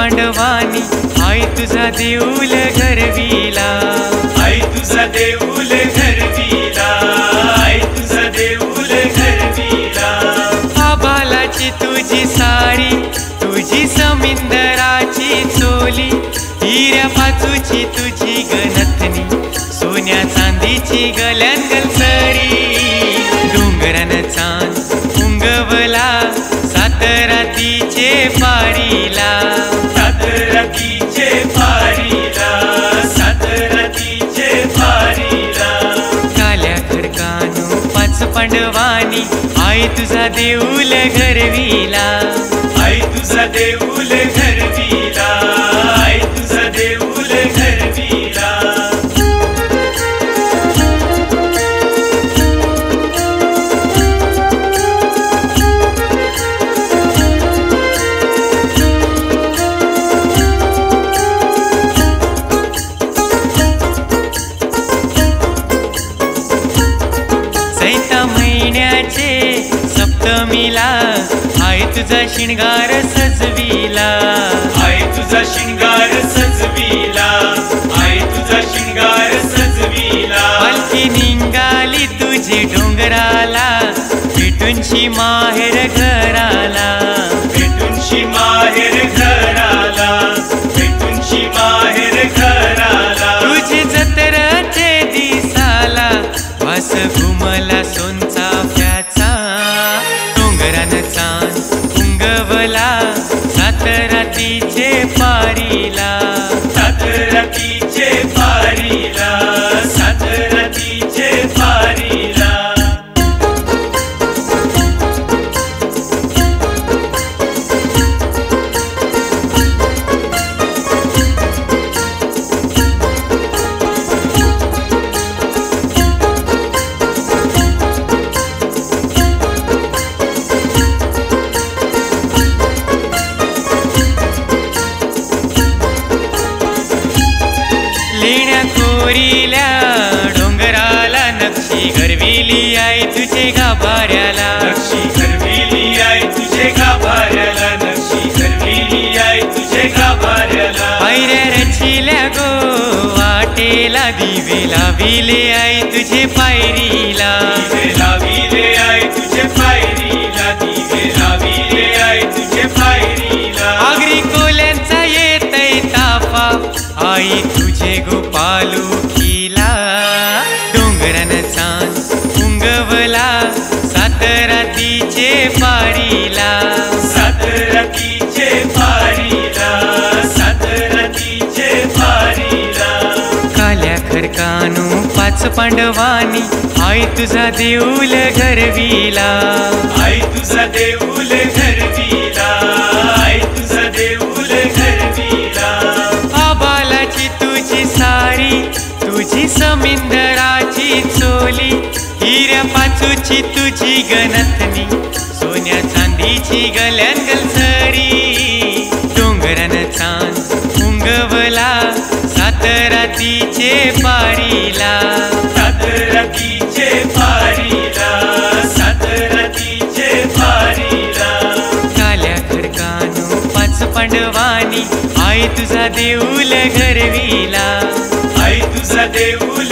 पांडवानी आई तुझा देऊल घरविला. आई तुझा देऊल घरविला. आई तुझा देऊल घरविला. आबालाची तुझी साडी तुझी समिंदराची चोली. हिऱ्या पाचूची तुझी गणथनी सोन्या चांदीची गल्यान सरी तुझा देऊल घरविला. आई तुझा देऊल घरविला. सप्तमीला आई तुझा शिणगार सजविला. आई तुझा शिंगार सजविला. आई तुझा शिंगार सजविला. पालखी निघाली तुझी डोंगराला भेटूनशी माहेर घराला. भेटूनशी माहेर रातीचे कोरील्या डोंगराला नक्षी गरविली आई तुझे गाभाऱ्याला. नक्षी करविली आई तुझे गाभाऱ्याला. नक्षी करविली आई तुझे गाभाऱ्याला. पायऱ्या रचिल्या गो वाटेला दिवे लाविले आई तुझे पायरीला. दिवे लाविले आई तुझे पायरीला. दिवे लाविले आई तुझे पायरीला. आगरी कोल्यांचा येतय ताफा. आई तुझे गोपालू रातीचे पारीला सात रातीचे पारीला सात रातीचे पारीला काल्या खरकानो पाच पांडवानी आई तुझा देऊल घरविला. आई तुझा देऊल घरविला. तुझी गणतनी सोन्या चांदीची गल्यान सरी. डोंगरान चांद उंगवला सात रातीचे पारीला. सात रातीचे पारीला सात रातीचे पारीला. काल्या खडकानो पाच पांडवानी आई तुझा देऊल घरविला. आई तुझा देऊल